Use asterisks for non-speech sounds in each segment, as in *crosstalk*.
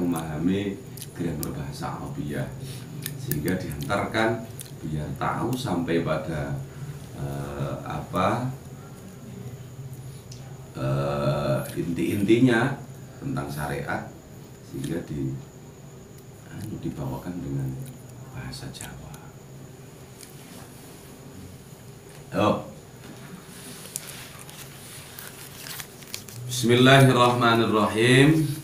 memahami grammar bahasa Arabia sehingga diantarkan biar tahu sampai pada eh, apa eh, inti-intinya tentang syariat sehingga di anu, dibawakan dengan bahasa Jawa. Oh. Bismillahirrahmanirrahim.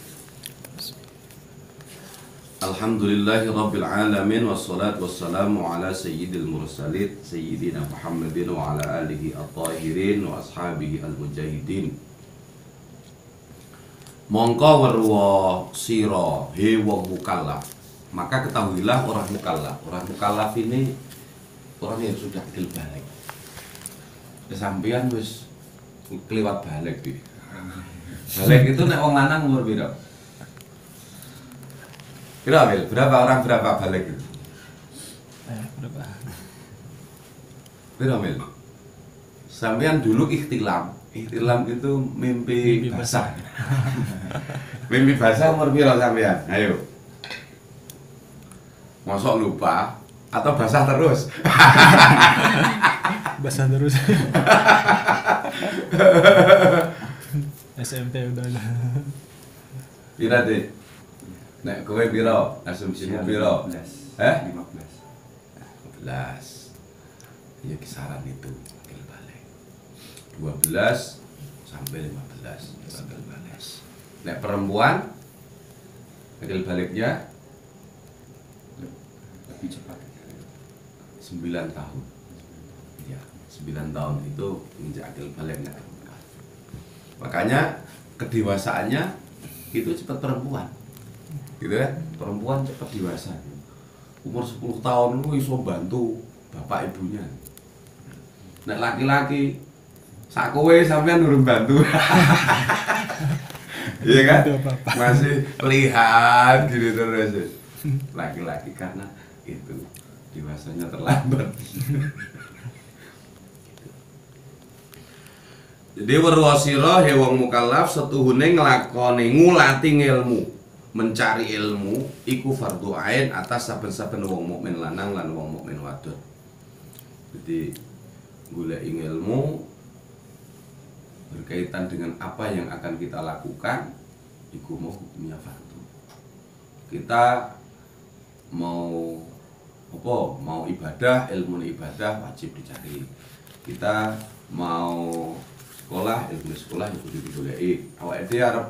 Alhamdulillahi Rabbil Alamin Wassalatu wassalamu ala sayyidil mursalin Sayyidina Muhammadin wa ala alihi at-tahirin Wa ashabihi al-mujahidin Mongko werwa siro he wong mukallaf Maka ketahuilah orang mukallaf Orang mukallaf ini Orang yang sudah akil balik Kesampian wis Keliwat balik. Balik itu nek wong lanang umur piro? Piro Bil? Berapa orang berapa balik itu? Eh, berapa? Piro Mil? Sampean dulu ikhtilam. Ikhtilam itu mimpi, Mimpi basah. *laughs* mimpi basah umur piro sampean? Ayo. Mosok lupa atau basah terus? *laughs* Basah terus. *laughs* SMP udah. Piro deh? Nek kowe piro? Asumsimu piro? 15. Eh? 15. 12 ya kisaran itu akil balik 12 sampai 15 itu akil balik nek perempuan akil baliknya Lebih cepat. 9 tahun ya 9 tahun itu menjadi akil baliknya makanya kedewasaannya itu cepat perempuan gitu kan? Perempuan cepat dewasa. Umur 10 tahun lu iso bantu bapak ibunya. Nek laki-laki sak kowe sampean nurun bantu. *laughs* Iya kan? Masih lihat gitu terus. Laki-laki karena itu dewasanya terlambat. Jadi werwasira he wong mukallaf setuhune nglakoni ngulati ilmu mencari ilmu iku fardu ain atas saben-saben wong mukmin lanang lan wong mukmin wadon jadi golek ilmu berkaitan dengan apa yang akan kita lakukan iku mau hukumnya fardu kita mau apa? Mau ibadah ilmu ibadah wajib dicari. Kita mau sekolah ilmu sekolah ya kudu digoleki. Awake dhewe arep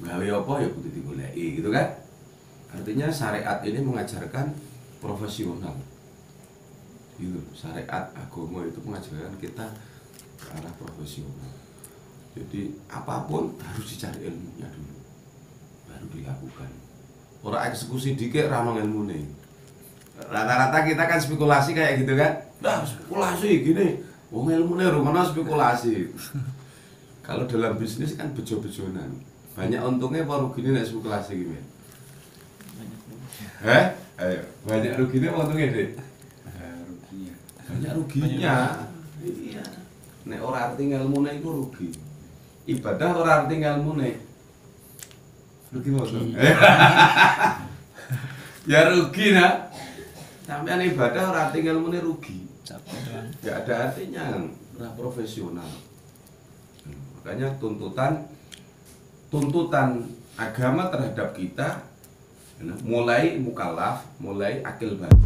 gawe apa? Ya kudu digoleki gitu kan? Artinya syariat ini mengajarkan profesional. Gitu. Syariat agama itu mengajarkan kita ke arah profesional. Jadi apa pun harus dicari ilmunya dulu. Baru dilakukan. Orang eksekusi dikit ramang ilmu nih rata-rata kita kan spekulasi kayak gitu kan? Nah spekulasi gini. Wong ilmu nih rumah spekulasi. *laughs* Kalau dalam bisnis kan bejo-bejonan banyak untungnya apa ruginya nek spekulasi gini eh ayo. Banyak ruginya apa untungnya deh Ada ruginya. banyak ruginya. iya. Nek ora arti ilmu itu rugi. Ibadah ora arti ilmu rugi boten *laughs* ya rugi nak. Sampean ibadah ora arti ilmu rugi. Ya ada artinya. Ora profesional. Makanya tuntutan tuntutan agama terhadap kita mulai mukallaf mulai akil balik